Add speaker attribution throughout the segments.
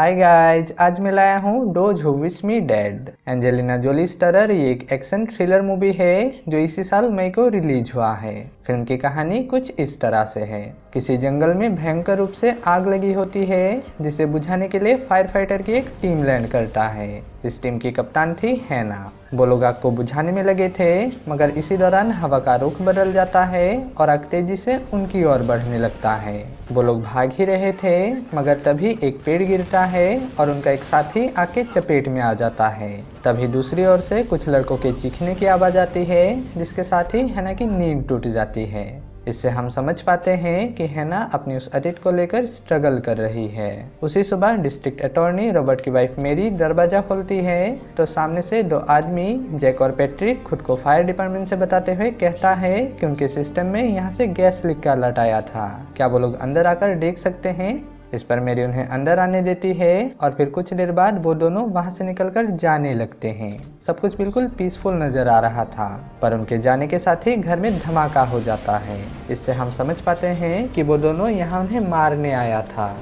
Speaker 1: हाय guys आज मैं लाया हूँ those who wish me dead Angelina Jolie starrer ये एक एक्शन थ्रिलर मूवी है, जो इसी साल मई को रिलीज़ हुआ है। फ़िल्म की कहानी कुछ इस तरह से है। किसी जंगल में भयंकर रूप से आग लगी होती है, जिसे बुझाने के लिए फायर फाइटर की एक टीम लैंड करता है। इस टीम की कप्तान थी हैना वो लोग आग को बुझाने में लगे थे, मगर इसी दौरान हवा का रुख बदल जाता है और आग तेज़ी से उनकी ओर बढ़ने लगता है। वो लोग भाग ही रहे थे, मगर तभी एक पेड़ गिरता है और उनका एक साथी आग के चपेट में आ जाता है। तभी दूसरी ओर से कुछ लड़कों के चीखने की आवाज़ आती है, जिसके साथ ही हैना की नींद टूट जाती है। इससे हम समझ पाते हैं कि हैना अपनी उस अतीत को लेकर स्ट्रगल कर रही है। उसी सुबह डिस्ट्रिक्ट अटॉर्नी रॉबर्ट की वाइफ मेरी दरवाज़ा खोलती है तो सामने से दो आदमी जैक और पैट्रिक खुद को फायर डिपार्टमेंट से बताते हुए कहता है कि उनके सिस्टम में यहाँ से गैस लीक का अलर्ट आया था। क्या वो लोग अंदर आकर देख सकते हैं? इस पर मेरी उन्हें अंदर आने देती है और फिर कुछ देर बाद वो दोनों वहाँ से निकलकर जाने लगते हैं। सब कुछ बिल्कुल पीसफुल नज़र आ रहा था, पर उनके जाने के साथ ही घर में धमाका हो जाता है। इससे हम समझ पाते हैं कि वो दोनों यहाँ उन्हें मारने आया था।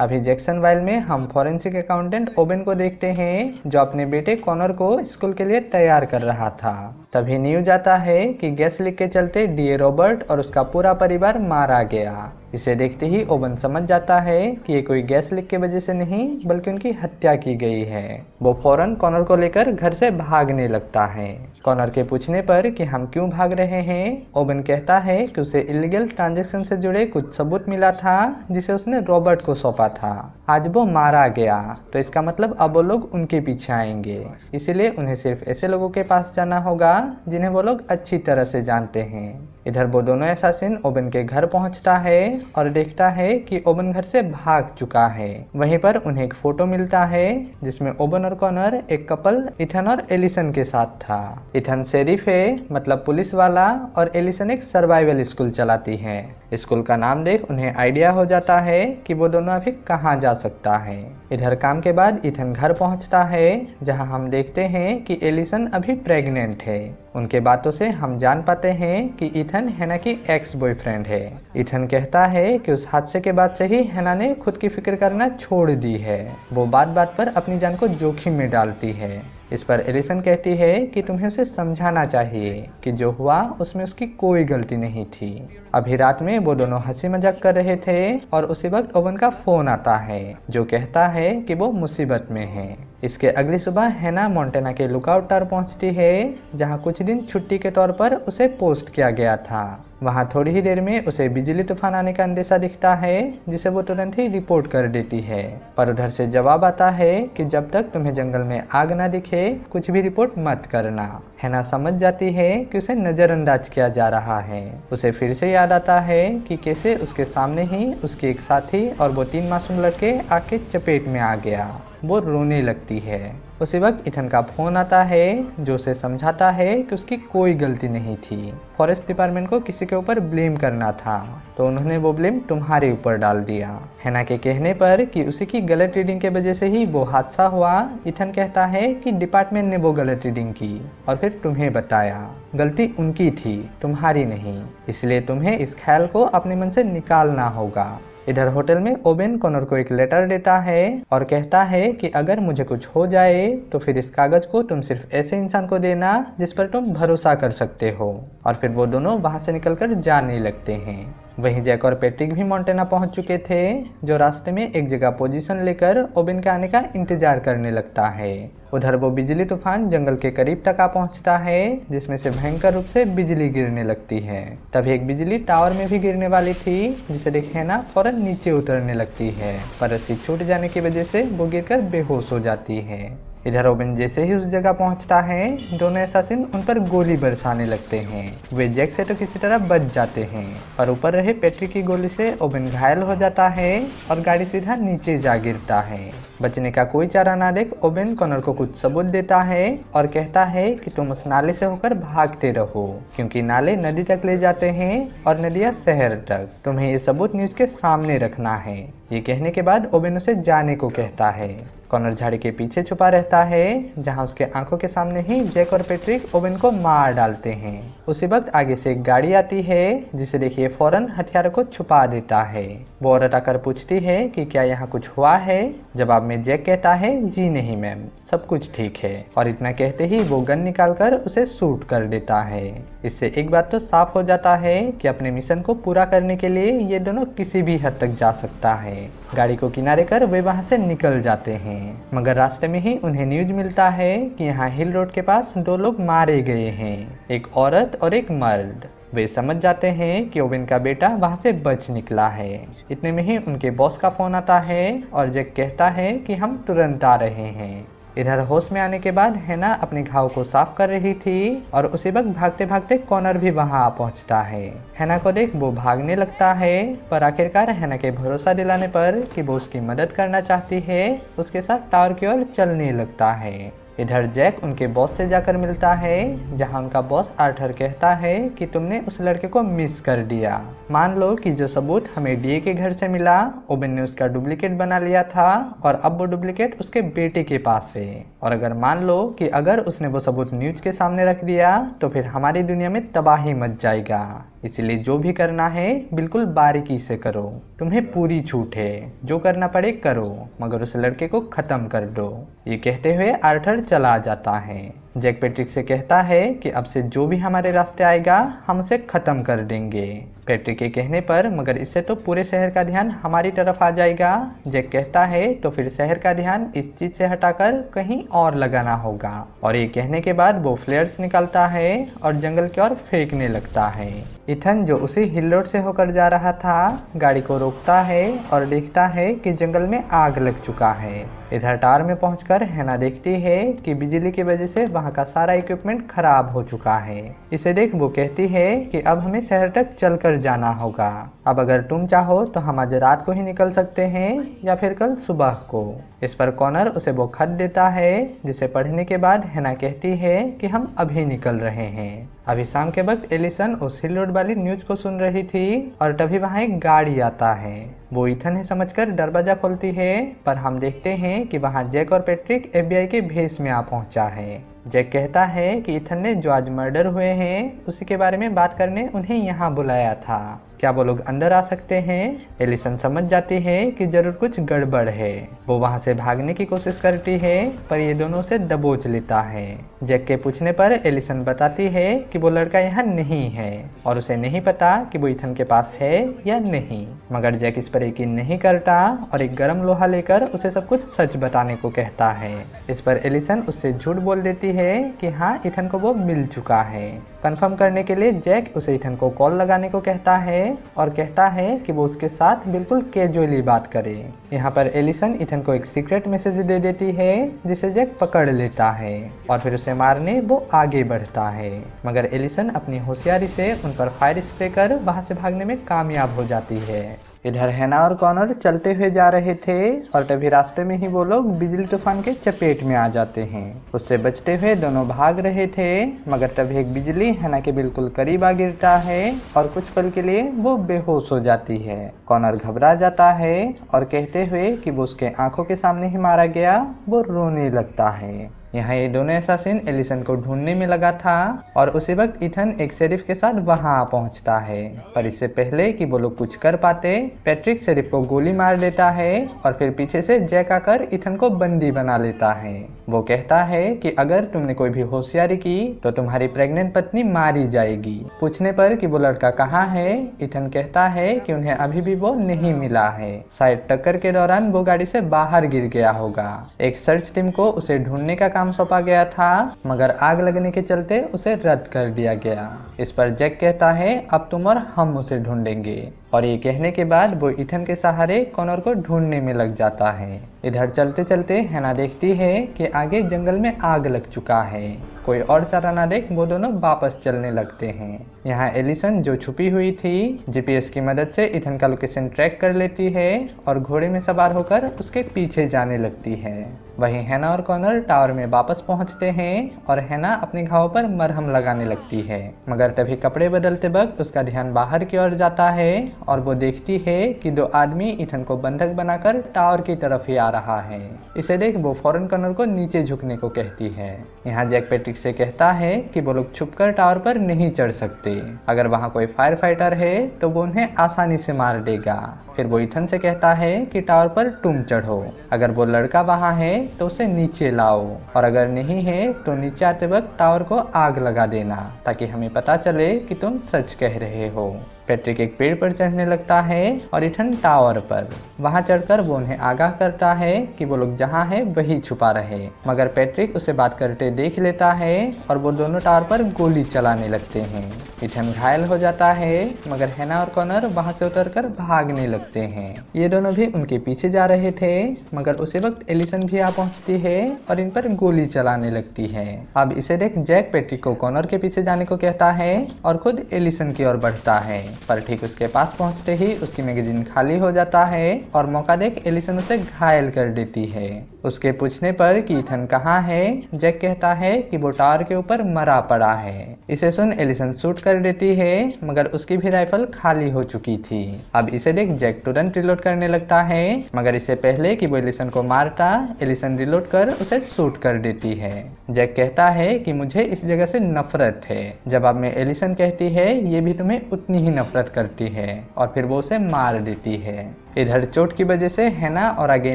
Speaker 1: अभी जैक्सन वाइल में हम फॉरेंसिक अकाउंटेंट ओबेन को देखते हैं, जो अपने बेटे कॉनर को स्कूल के लिए तैयार कर रहा था। तभी न्यूज़ आता है कि गैस लीक के चलते डीए रॉबर्ट और उसका पूरा परिवार मारा गया। इसे देखते ही ओवन समझ जाता है कि ये कोई गैस लीक की वजह से नहीं, बल्कि उनकी हत्या की गई है। वो फ़ौरन कॉनर को लेकर घर से भागने लगता है। कॉनर के पूछने पर कि हम क्यों भाग रहे हैं ओवन कहता है कि उसे इलीगल ट्रांजेक्शन से जुड़े कुछ सबूत मिला था, जिसे उसने रॉबर्ट को सौंपा था। आज वो मारा गया तो इसका मतलब अब वो लोग उनके पीछे आएँगे। इसीलिए उन्हें सिर्फ़ ऐसे लोगों के पास जाना होगा, जिन्हें वो लोग अच्छी तरह से जानते हैं। इधर वो दोनों एसासिन ओबन के घर पहुँचता है और देखता है कि ओबन घर से भाग चुका है। वहीं पर उन्हें एक फ़ोटो मिलता है, जिसमें ओबन और कॉनर एक कपल, इथन और एलिसन के साथ था। इथन शेरिफ है मतलब पुलिस वाला, और एलिसन एक सर्वाइवल स्कूल चलाती है। स्कूल का नाम देख, उन्हें आइडिया हो जाता है कि वो दोनों अभी कहाँ जा सकता है। इधर काम के बाद इथन घर पहुँचता है, जहाँ हम देखते हैं कि एलिसन अभी प्रेग्नेंट है। उनके बातों से हम जान पाते हैं कि इथन हैना की एक्स बॉयफ्रेंड है। इथन कहता है कि उस हादसे के बाद से ही हैना ने खुद की फ़िक्र करना छोड़ दी है। वो बात बात पर अपनी जान को जोखिम में डालती है। इस पर एलिसन कहती है कि तुम्हें उसे समझाना चाहिए कि जो हुआ, उसमें उसकी कोई गलती नहीं थी। अभी रात में वो दोनों हँसी मज़ाक कर रहे थे और उसी वक्त ओवन का फ़ोन आता है, जो कहता है कि वो मुसीबत में है। इसके अगली सुबह हैना मोन्टेना के लुकआउट टावर पहुँचती है, जहाँ कुछ दिन छुट्टी के तौर पर उसे पोस्ट किया गया था। वहाँ थोड़ी ही देर में उसे बिजली तूफ़ान आने का अंदेशा दिखता है, जिसे वो तुरंत ही रिपोर्ट कर देती है। पर उधर से जवाब आता है कि जब तक तुम्हें जंगल में आग ना दिखे, कुछ भी रिपोर्ट मत करना। हैना समझ जाती है कि उसे नज़रअंदाज किया जा रहा है। उसे फिर से याद आता है कि कैसे उसके सामने ही उसके एक साथी और वो तीन मासूम लड़के आके चपेट में आ गया। वो रोने लगती है। उसी वक्त इथन का फ़ोन आता है, जो उसे समझाता है कि उसकी कोई गलती नहीं थी। फॉरेस्ट डिपार्टमेंट को किसी के ऊपर ब्लेम करना था तो उन्होंने वो ब्लेम तुम्हारे ऊपर डाल दिया। हैना के कहने पर कि उसी की गलत रीडिंग के वजह से ही वो हादसा हुआ इथन कहता है कि डिपार्टमेंट ने वो गलत रीडिंग की और फिर तुम्हें बताया। गलती उनकी थी, तुम्हारी नहीं, इसलिए तुम्हें इस ख्याल को अपने मन से निकालना होगा। इधर होटल में ओबेन कॉनर को एक लेटर देता है और कहता है कि अगर मुझे कुछ हो जाए तो फिर इस कागज़ को तुम सिर्फ़ ऐसे इंसान को देना जिस पर तुम भरोसा कर सकते हो। और फिर वो दोनों वहाँ से निकलकर जाने लगते हैं। वहीं जैक और पैट्रिक भी मोन्टेना पहुँच चुके थे, जो रास्ते में एक जगह पोजीशन लेकर ओबिन के आने का इंतज़ार करने लगता है। उधर वो बिजली तूफ़ान जंगल के करीब तक आ पहुँचता है, जिसमें से भयंकर रूप से बिजली गिरने लगती है। तभी एक बिजली टावर में भी गिरने वाली थी, जिसे देखे ना, फ़ौरन नीचे उतरने लगती है, पर रस्सी छूट जाने की वजह से वो गिरकर बेहोश हो जाती है। इधर रोबिन जैसे ही उस जगह पहुँचता है, दोनों एसासिन उन पर गोली बरसाने लगते हैं। वे जैक से तो किसी तरह बच जाते हैं। और ऊपर रहे पेट्री की गोली से ओबिन घायल हो जाता है और गाड़ी सीधा नीचे जा गिरता है। बचने का कोई चारा ना देख ओबिन कॉनर को कुछ सबूत देता है और कहता है कि तुम उस नाले से होकर भागते रहो, क्योंकि नाले नदी तक ले जाते हैं और नदियाँ शहर तक। तुम्हें ये सबूत न्यूज़ के सामने रखना है। ये कहने के बाद ओबिन उसे जाने को कहता है। कॉनर झाड़ी के पीछे छुपा रहता है, जहाँ उसके आँखों के सामने ही जैक और पेट्रिक ओवेन को मार डालते हैं। उसी वक्त आगे से एक गाड़ी आती है, जिसे देखिए फ़ौरन हथियार को छुपा देता है। वो औरत आकर पूछती है कि क्या यहाँ कुछ हुआ है? जवाब में जैक कहता है, जी नहीं, मैम, सब कुछ ठीक है। और इतना कहते ही वो गन निकालकर उसे शूट कर देता है। इससे एक बात तो साफ़ हो जाता है कि अपने मिशन को पूरा करने के लिए ये दोनों किसी भी हद तक जा सकता है। गाड़ी को किनारे कर वे वहाँ से निकल जाते हैं। मगर रास्ते में ही उन्हें न्यूज़ मिलता है कि यहाँ हिल रोड के पास दो लोग मारे गए हैं। एक औरत और एक मर्द। वे समझ जाते हैं कि ओवेन का बेटा वहाँ से बच निकला है। इतने में ही उनके बॉस का फ़ोन आता है और जैक कहता है कि हम तुरंत आ रहे हैं। इधर होश में आने के बाद हैना अपने घाव को साफ़ कर रही थी और उसी वक्त भागते भागते कॉनर भी वहाँ आ पहुँचता है। हैना को देख वो भागने लगता है, पर आखिरकार हैना के भरोसा दिलाने पर कि वो उसकी मदद करना चाहती है, उसके साथ टावर की ओर चलने लगता है। इधर जैक उनके बॉस से जाकर मिलता है, जहाँ उनका बॉस आर्थर कहता है कि तुमने उस लड़के को मिस कर दिया। मान लो कि जो सबूत हमें डीए के घर से मिला, ओबेन ने उसका डुप्लीकेट बना लिया था, और अब वो डुप्लीकेट उसके बेटे के पास है और अगर मान लो कि अगर उसने वो सबूत न्यूज़ के सामने रख दिया तो फिर हमारी दुनिया में तबाही मच जाएगा। इसलिए जो भी करना है, बिल्कुल बारीकी से करो। तुम्हें पूरी छूट है, जो करना पड़े करो, मगर उस लड़के को खत्म कर दो। ये कहते हुए आर्थर चला जाता है। जैक पेट्रिक से कहता है कि अब से जो भी हमारे रास्ते आएगा, हम उसे खत्म कर देंगे। पेट्रिक के कहने पर, मगर इससे तो पूरे शहर का ध्यान हमारी तरफ़ आ जाएगा। जैक कहता है तो फिर शहर का ध्यान इस चीज़ से हटाकर कहीं और लगाना होगा। और ये कहने के बाद वो फ्लेयर्स निकालता है और जंगल की ओर फेंकने लगता है। इथन, जो उसी हिल रोड से होकर जा रहा था, गाड़ी को रोकता है और देखता है कि जंगल में आग लग चुका है। इधर टार में पहुंचकर हैना देखती है कि बिजली की वजह से वहाँ का सारा इक्विपमेंट खराब हो चुका है। इसे देख वो कहती है कि अब हमें शहर तक चलकर जाना होगा। अब अगर तुम चाहो तो हम आज रात को ही निकल सकते हैं या फिर कल सुबह को। इस पर कॉनर उसे वो खत देता है, जिसे पढ़ने के बाद हैना कहती है कि हम अभी निकल रहे हैं। अभी शाम के वक्त एलिसन उस हिल रोड वाली न्यूज़ को सुन रही थी और तभी वहाँ एक गाड़ी आता है। वो इथन है समझकर दरवाज़ा खोलती है, पर हम देखते हैं कि वहाँ जैक और पेट्रिक एफबीआई के भेस में आ पहुँचा है। जैक कहता है कि इथन ने जो आज मर्डर हुए हैं, उसी के बारे में बात करने उन्हें यहाँ बुलाया था। क्या वो लोग अंदर आ सकते हैं? एलिसन समझ जाती है कि ज़रूर कुछ गड़बड़ है। वो वहाँ से भागने की कोशिश करती है, पर ये दोनों से दबोच लेता है। जैक के पूछने पर एलिसन बताती है कि वो लड़का यहाँ नहीं है, और उसे नहीं पता कि वो इथन के पास है या नहीं। मगर जैक इस पर यकीन नहीं करता और एक गर्म लोहा लेकर उसे सब कुछ सच बताने को कहता है। इस पर एलिसन उससे झूठ बोल देती है कि हाँ इथन को वो मिल चुका है। कंफर्म करने के लिए जैक उसे इथन को कॉल लगाने को कहता है और कहता है कि वो उसके साथ बिल्कुल कैजुअली बात करे। यहाँ पर एलिसन इथन को एक सीक्रेट मैसेज दे देती है, जिसे जैक पकड़ लेता है और फिर उसे मारने वो आगे बढ़ता है। मगर एलिसन अपनी होशियारी से उन पर फायर स्प्रे कर वहाँ से भागने में कामयाब हो जाती है। इधर हैना और कॉर्नर चलते हुए जा रहे थे, और तभी रास्ते में ही वो लोग बिजली तूफ़ान के चपेट में आ जाते हैं। उससे बचते हुए दोनों भाग रहे थे, मगर तभी एक बिजली हैना के बिल्कुल करीब आ गिरता है, और कुछ पल के लिए वो बेहोश हो जाती है। कॉर्नर घबरा जाता है, और कहते हुए कि वो उसके आँखों के सामने ही मारा गया, वो रोने लगता है। यहाँ ये दोनों एसासिन एलिसन को ढूँढने में लगा था और उसी वक्त इथन एक शेरिफ के साथ वहाँ पहुँचता है। पर इससे पहले कि वो लोग कुछ कर पाते पैट्रिक शेरिफ को गोली मार देता है और फिर पीछे से जैक आकर इथन को बंदी बना लेता है। वो कहता है कि अगर तुमने कोई भी होशियारी की तो तुम्हारी प्रेग्नेंट पत्नी मारी जाएगी। पूछने पर कि वो लड़का कहाँ है इथन कहता है कि उन्हें अभी भी वो नहीं मिला है। शायद टक्कर के दौरान वो गाड़ी से बाहर गिर गया होगा। एक सर्च टीम को उसे ढूँढने का काम सौंपा गया था, मगर आग लगने के चलते उसे रद्द कर दिया गया। इस पर जैक कहता है, अब तुम और हम उसे ढूंढेंगे। और ये कहने के बाद वो इथन के सहारे कॉनर को ढूँढने में लग जाता है। इधर चलते चलते हैना देखती है कि आगे जंगल में आग लग चुका है। कोई और चारा ना देख, वो दोनों वापस चलने लगते हैं। यहाँ एलिसन जो छुपी हुई थी, जीपीएस की मदद से इथन का लोकेशन ट्रैक कर लेती है और घोड़े में सवार होकर उसके पीछे जाने लगती है। वहीं हैना और कॉर्नर टावर में वापस पहुँचते हैं और हैना अपने घाव पर मरहम लगाने लगती है। मगर तभी कपड़े बदलते वक्त उसका ध्यान बाहर की ओर जाता है और वो देखती है कि दो आदमी इथन को बंधक बनाकर टावर की तरफ़ ही आ रहा है। इसे देख वो फ़ौरन कॉनर को नीचे झुकने को कहती है। यहाँ जैक पैट्रिक से कहता है कि वो लोग छुपकर टावर पर नहीं चढ़ सकते। अगर वहाँ कोई फायर फाइटर है तो वो उन्हें आसानी से मार देगा। फिर वो इथन से कहता है कि टावर पर तुम चढ़ो। अगर वो लड़का वहाँ है तो उसे नीचे लाओ। और अगर नहीं है तो नीचे आते वक्त टावर को आग लगा देना, ताकि हमें पता चले कि तुम सच कह रहे हो। पैट्रिक एक पेड़ पर चढ़ने लगता है और इठन टावर पर। वहाँ चढ़कर वो उन्हें आगाह करता है कि वो लोग जहाँ है, वही छुपा रहे। मगर पैट्रिक उसे बात करते देख लेता है और वो दोनों टावर पर गोली चलाने लगते हैं। इठन घायल हो जाता है, मगर हैना और कॉनर वहाँ से उतर कर भागने लगते हैं। ये दोनों भी उनके पीछे जा रहे थे, मगर उसी वक्त एलिसन भी आ पहुँचती है और इन पर गोली चलाने लगती है। अब इसे देख जैक पैट्रिक को कॉनर के पीछे जाने को कहता है और खुद एलिसन की ओर बढ़ता है। पर ठीक उसके पास पहुँचते ही उसकी मैगजीन खाली हो जाता है और मौका देख एलिसन उसे घायल कर देती है। उसके पूछने पर कि इथन कहाँ है? जैक कहता है कि वो टावर के ऊपर मरा पड़ा है। इसे सुन एलिसन शूट कर देती है, मगर उसकी भी राइफल खाली हो चुकी थी। अब इसे देख जैक तुरंत रिलोड करने लगता है, मगर इससे पहले कि वो एलिसन को मारता, एलिसन रिलोड कर उसे शूट कर देती है। जैक कहता है कि मुझे इस जगह से नफरत है। जवाब में एलिसन कहती है, ये भी तुम्हें उतनी ही नफरत करती है और फिर वो उसे मार देती है। इधर चोट की वजह से हैना और आगे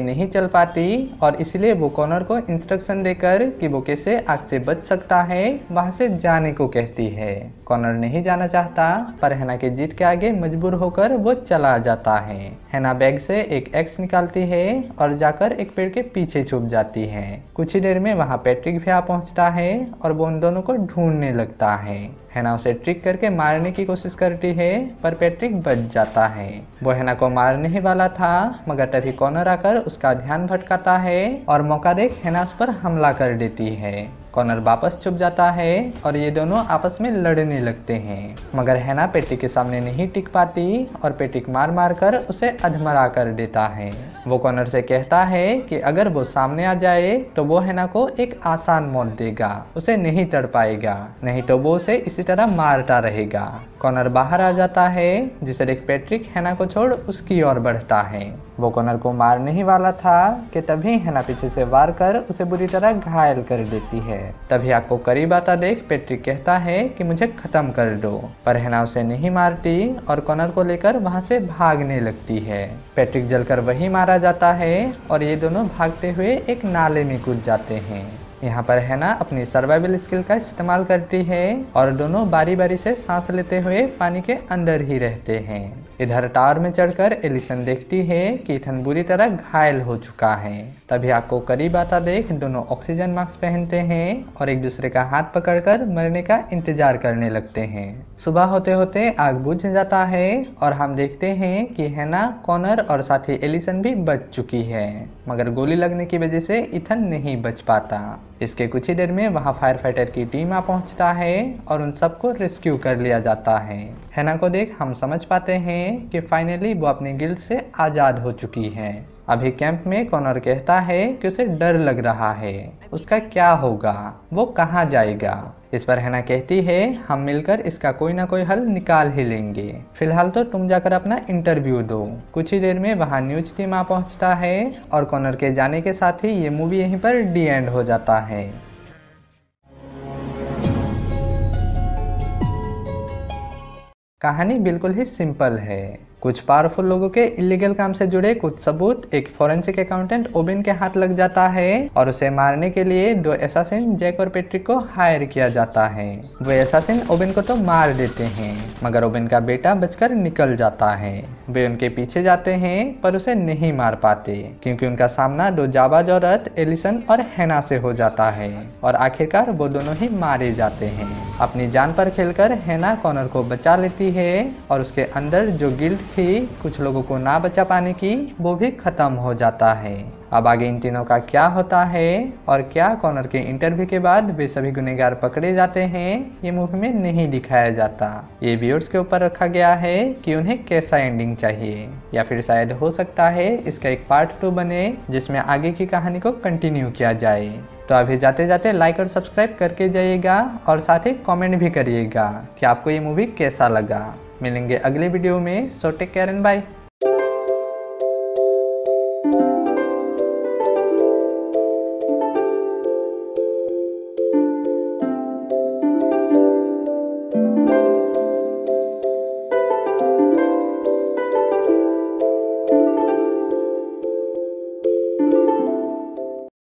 Speaker 1: नहीं चल पाती और इसलिए वो कॉनर को इंस्ट्रक्शन देकर कि वो कैसे आग से बच सकता है, वहाँ से जाने को कहती है। कॉनर नहीं जाना चाहता, पर हैना के जीत के आगे मजबूर होकर वो चला जाता है। हैना बैग से एक एक्स निकालती है और जाकर एक पेड़ के पीछे छुप जाती है। कुछ ही देर में वहाँ पैट्रिक भी आ पहुँचता है और वो उन दोनों को ढूँढने लगता है। हैना उसे ट्रिक करके मारने की कोशिश करती है पर पैट्रिक बच जाता है। वो हैना को मारने ही वाला था, मगर तभी कॉर्नर आकर उसका ध्यान भटकाता है और मौका देख हेना उस पर हमला कर देती है। कॉर्नर वापस छुप जाता है और ये दोनों आपस में लड़ने लगते हैं। मगर हैना पेटिक के सामने नहीं टिक पाती और पेटिक मार मार कर उसे अधमरा कर देता है। वो कॉर्नर से कहता है कि अगर वो सामने आ जाए तो वो हैना को एक आसान मौत देगा। उसे नहीं तड़ पाएगा, नहीं तो वो उसे इसी तरह मारता रहेगा। कॉर्नर बाहर आ जाता है, जिसे देख पैट्रिक हैना को छोड़ उसकी ओर बढ़ता है। वो कोनर को मारने ही वाला था कि तभी हैना पीछे से वार कर उसे बुरी तरह घायल कर देती है। तभी आपको करीब आता देख पेट्रिक कहता है कि मुझे खत्म कर दो। पर हैना उसे नहीं मारती और कोनर को लेकर वहाँ से भागने लगती है। पेट्रिक जलकर वही मारा जाता है और ये दोनों भागते हुए एक नाले में कूद जाते हैं। यहाँ पर है ना, अपनी सर्वाइवल स्किल का इस्तेमाल करती है और दोनों बारी बारी से सांस लेते हुए पानी के अंदर ही रहते हैं। इधर टावर में चढ़कर एलिसन देखती है कि इथन बुरी तरह घायल हो चुका है। तभी आपको करीब आता देख दोनों ऑक्सीजन मास्क पहनते हैं और एक दूसरे का हाथ पकड़कर मरने का इंतज़ार करने लगते हैं। सुबह होते होते आग बुझ जाता है और हम देखते हैं कि हैना कॉनर और साथी एलिसन भी बच चुकी है, मगर गोली लगने की वजह से इथन नहीं बच पाता। इसके कुछ ही देर में वहाँ फायर फाइटर की टीम आ पहुँचता है और उन सबको रेस्क्यू कर लिया जाता है। हैना को देख हम समझ पाते हैं कि फाइनली वो अपने गिल्ड से आज़ाद हो चुकी है। अभी कैंप में कॉनर कहता है कि उसे डर लग रहा है। उसका क्या होगा? वो कहाँ जाएगा? इस पर हैना कहती है, हम मिलकर इसका कोई ना कोई हल निकाल ही लेंगे। फ़िलहाल तो तुम जाकर अपना इंटरव्यू दो। कुछ ही देर में वहाँ न्यूज़ टीम आ पहुँचता है और कॉनर के जाने के साथ ही ये मूवी यहीं पर डी एंड हो जाता है। कहानी बिल्कुल ही सिंपल है। कुछ पावरफुल लोगों के इलीगल काम से जुड़े कुछ सबूत, एक फॉरेंसिक अकाउंटेंट ओबिन के हाथ लग जाता है और उसे मारने के लिए दो एसासिन जैक और पेट्रिक को हायर किया जाता है। वो एसासिन ओबिन को तो मार देते हैं, मगर ओबिन का बेटा बचकर निकल जाता है। वे उनके पीछे जाते हैं, पर उसे नहीं मार पाते, क्योंकि उनका सामना दो जाबाज औरत, एलिसन और हैना से हो जाता है, और आखिरकार वो दोनों ही मारे जाते हैं। अपनी जान पर खेलकर हैना कॉर्नर को बचा लेती है, और उसके अंदर जो गिल्ड थी कुछ लोगों को ना बचा पाने की, वो भी खत्म हो जाता है। अब आगे इन तीनों का क्या होता है और क्या कॉर्नर के इंटरव्यू के बाद वे सभी गुनेगार पकड़े जाते हैं, ये मूवी में नहीं दिखाया जाता। ये व्यूअर्स के ऊपर रखा गया है कि उन्हें कैसा एंडिंग चाहिए, या फिर शायद हो सकता है इसका एक पार्ट टू बने, जिसमें आगे की कहानी को कंटिन्यू किया जाए। तो अभी जाते जाते लाइक और सब्सक्राइब करके जाइएगा, और साथ ही कमेंट भी करिएगा कि आपको ये मूवी कैसा लगा। मिलेंगे अगले वीडियो में। So take care and bye